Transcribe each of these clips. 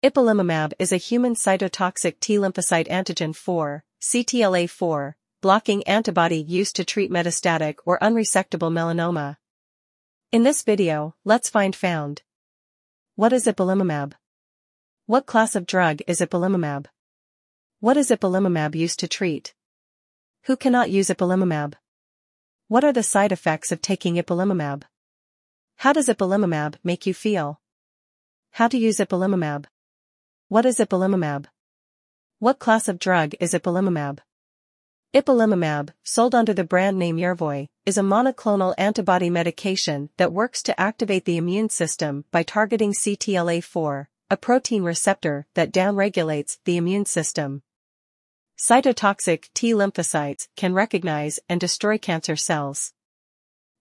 Ipilimumab is a human cytotoxic T lymphocyte antigen 4, CTLA4, blocking antibody used to treat metastatic or unresectable melanoma. In this video, let's find found. What is ipilimumab? What class of drug is ipilimumab? What is ipilimumab used to treat? Who cannot use ipilimumab? What are the side effects of taking ipilimumab? How does ipilimumab make you feel? How to use ipilimumab? What is ipilimumab? What class of drug is ipilimumab? Ipilimumab, sold under the brand name Yervoy, is a monoclonal antibody medication that works to activate the immune system by targeting CTLA-4, a protein receptor that downregulates the immune system. Cytotoxic T lymphocytes can recognize and destroy cancer cells.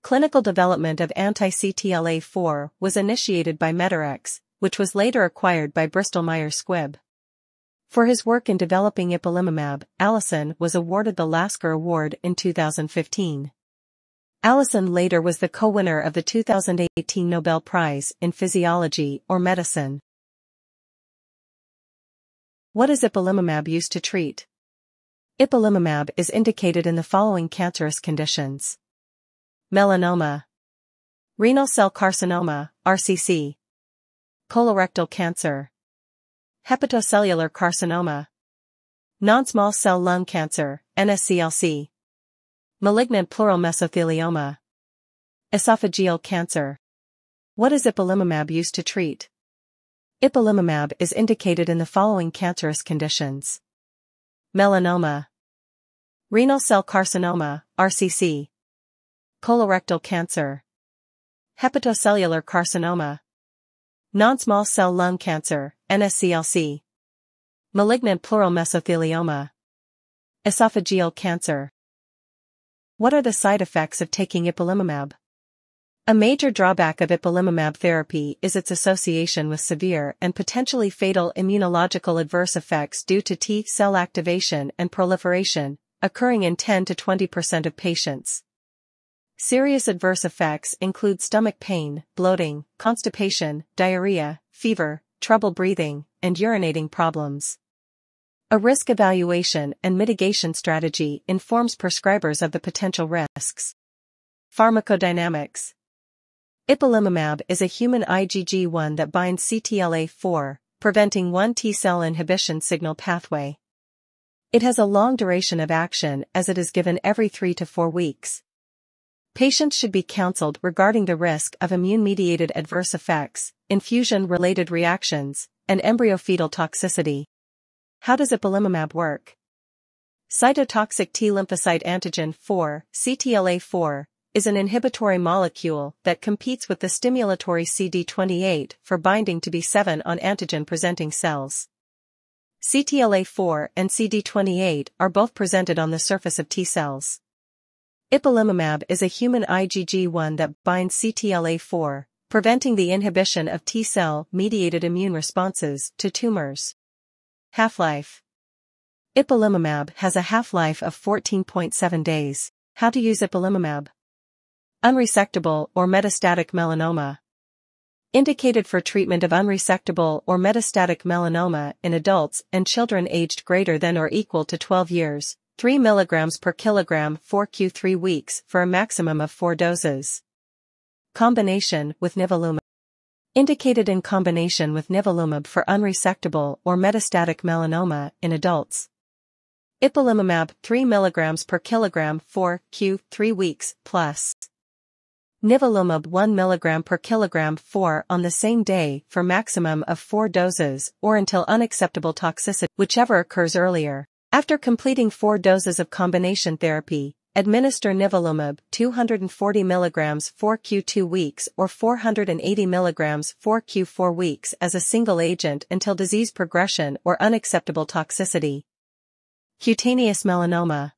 Clinical development of anti-CTLA-4 was initiated by Medarex, which was later acquired by Bristol-Myers Squibb. For his work in developing ipilimumab, Allison was awarded the Lasker Award in 2015. Allison later was the co-winner of the 2018 Nobel Prize in Physiology or Medicine. What is ipilimumab used to treat? Ipilimumab is indicated in the following cancerous conditions. Melanoma. Renal cell carcinoma, RCC colorectal cancer, hepatocellular carcinoma, non-small cell lung cancer, NSCLC, malignant pleural mesothelioma, esophageal cancer. What is ipilimumab used to treat? Ipilimumab is indicated in the following cancerous conditions. Melanoma, renal cell carcinoma, RCC, colorectal cancer, hepatocellular carcinoma, Non-small cell lung cancer, NSCLC. Malignant pleural mesothelioma. Esophageal cancer. What are the side effects of taking ipilimumab? A major drawback of ipilimumab therapy is its association with severe and potentially fatal immunological adverse effects due to T cell activation and proliferation, occurring in 10 to 20% of patients. Serious adverse effects include stomach pain, bloating, constipation, diarrhea, fever, trouble breathing, and urinating problems. A risk evaluation and mitigation strategy informs prescribers of the potential risks. Pharmacodynamics Ipilimumab is a human IgG1 that binds CTLA-4, preventing one T-cell inhibition signal pathway. It has a long duration of action as it is given every 3 to 4 weeks. Patients should be counseled regarding the risk of immune-mediated adverse effects, infusion-related reactions, and embryo-fetal toxicity. How does ipilimumab work? Cytotoxic T lymphocyte antigen 4, CTLA4, is an inhibitory molecule that competes with the stimulatory CD28 for binding to B7 on antigen-presenting cells. CTLA4 and CD28 are both presented on the surface of T cells. Ipilimumab is a human IgG1 that binds CTLA-4, preventing the inhibition of T-cell-mediated immune responses to tumors. Half-life Ipilimumab has a half-life of 14.7 days. How to use ipilimumab? Unresectable or metastatic melanoma. Indicated for treatment of unresectable or metastatic melanoma in adults and children aged greater than or equal to 12 years, 3 mg per kilogram 4q 3 weeks for a maximum of 4 doses. Combination with nivolumab. Indicated in combination with nivolumab for unresectable or metastatic melanoma in adults. Ipilimumab 3 mg per kilogram 4q 3 weeks plus. Nivolumab 1 mg per kilogram 4 on the same day for maximum of 4 doses or until unacceptable toxicity whichever occurs earlier. After completing four doses of combination therapy, administer nivolumab 240 mg 4q2 weeks or 480 mg 4q4 weeks as a single agent until disease progression or unacceptable toxicity. Cutaneous melanoma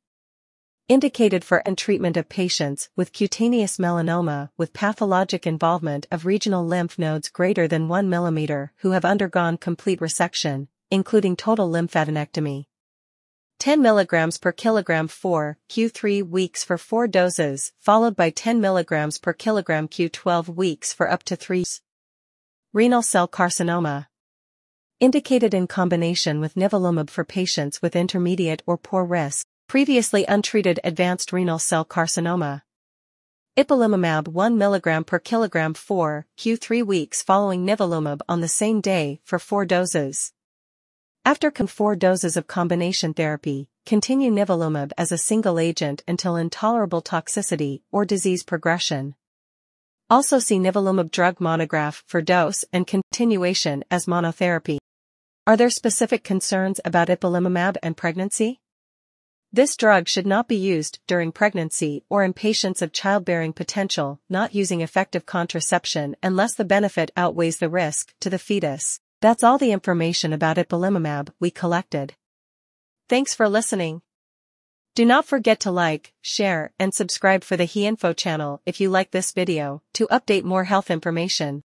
indicated for and treatment of patients with cutaneous melanoma with pathologic involvement of regional lymph nodes greater than 1 mm who have undergone complete resection, including total lymphadenectomy. 10 mg per kilogram 4 Q3 weeks for 4 doses, followed by 10 mg per kilogram Q12 weeks for up to 3. Renal cell carcinoma. Indicated in combination with nivolumab for patients with intermediate or poor risk, previously untreated advanced renal cell carcinoma. Ipilimumab 1 mg per kilogram 4 q 3 weeks following nivolumab on the same day for 4 doses. After 4 doses of combination therapy, continue nivolumab as a single agent until intolerable toxicity or disease progression. Also see nivolumab drug monograph for dose and continuation as monotherapy. Are there specific concerns about ipilimumab and pregnancy? This drug should not be used during pregnancy or in patients of childbearing potential not using effective contraception unless the benefit outweighs the risk to the fetus. That's all the information about ipilimumab we collected. Thanks for listening. Do not forget to like, share, and subscribe for the HeInfo channel if you like this video to update more health information.